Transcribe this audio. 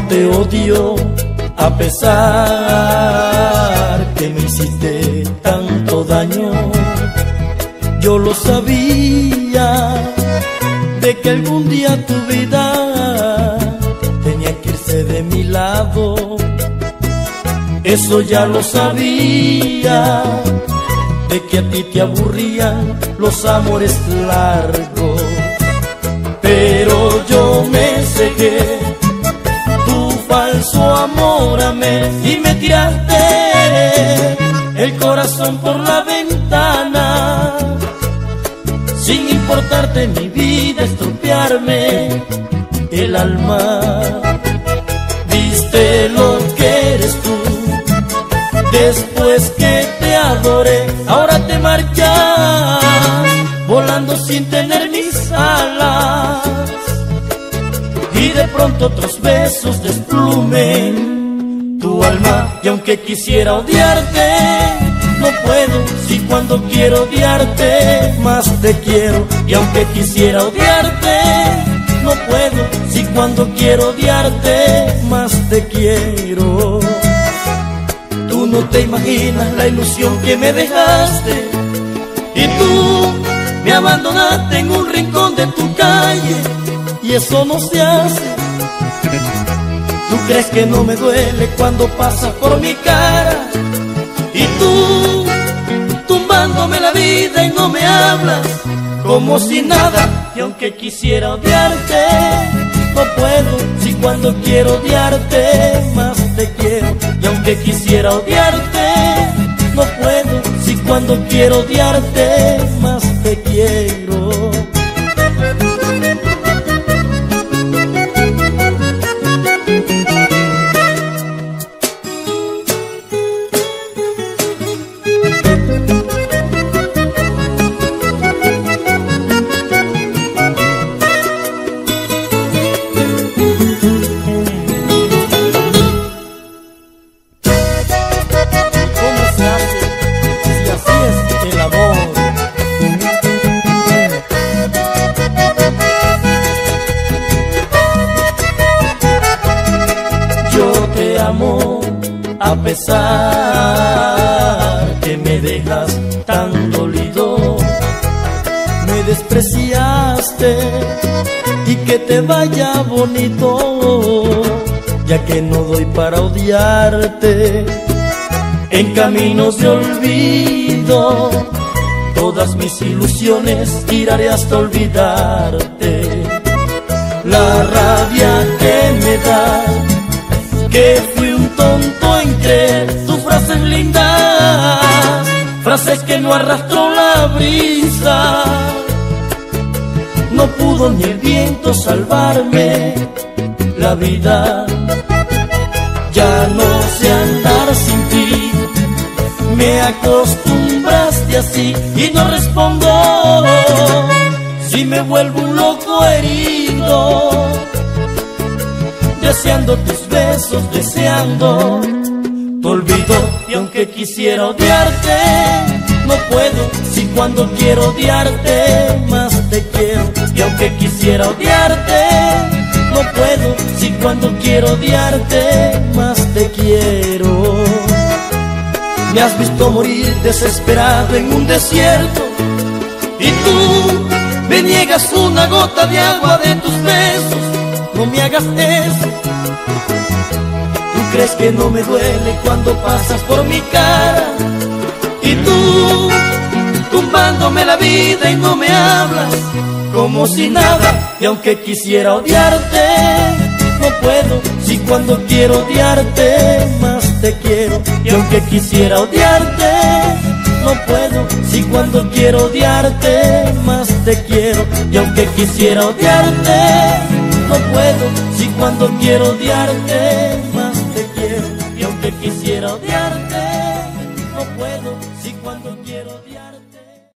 te odio a pesar que me hiciste tanto daño. Yo lo sabía de que algún día tu vida tenía que irse de mi lado. Eso ya lo sabía, de que a ti te aburrían los amores largos. Pero yo me cegué, y me tiraste el corazón por la ventana. Sin importarte mi vida, estropearme el alma. Viste lo que eres tú, después que te adoré, ahora te marchas, volando sin tener mis alas. Y de pronto otros besos desplumen tu y aunque quisiera odiarte, no puedo si cuando quiero odiarte más te quiero. Y aunque quisiera odiarte no puedo si cuando quiero odiarte más te quiero. Tú no te imaginas la ilusión que me dejaste. Y tú me abandonaste en un rincón de tu calle. Y eso no se hace crees que no me duele cuando pasas por mi cara y tú, tumbándome la vida y no me hablas como si nada. Y aunque quisiera odiarte, no puedo. Si cuando quiero odiarte, más te quiero. Y aunque quisiera odiarte, no puedo. Si cuando quiero odiarte, más te quiero. A pesar que me dejas tan dolido. Me despreciaste y que te vaya bonito, ya que no doy para odiarte en caminos de olvido. Todas mis ilusiones tiraré hasta olvidarte. La rabia que me da, frases que no arrastró la brisa. No pudo ni el viento salvarme la vida. Ya no sé andar sin ti, me acostumbraste así y no respondo. Si me vuelvo un loco herido, deseando tus besos, deseando tu olvido. Y aunque quisiera odiarte, no puedo. Si cuando quiero odiarte, más te quiero. Y aunque quisiera odiarte, no puedo. Si cuando quiero odiarte, más te quiero. Me has visto morir desesperado en un desierto y tú me niegas una gota de agua de tus besos. No me hagas eso. Crees que no me duele cuando pasas por mi cara y tú tumbándome la vida y no me hablas como si nada. Y aunque quisiera odiarte, no puedo. Si cuando quiero odiarte, más te quiero. Y aunque quisiera odiarte, no puedo. Si cuando quiero odiarte, más te quiero. Y aunque quisiera odiarte, no puedo. Si cuando quiero odiarte,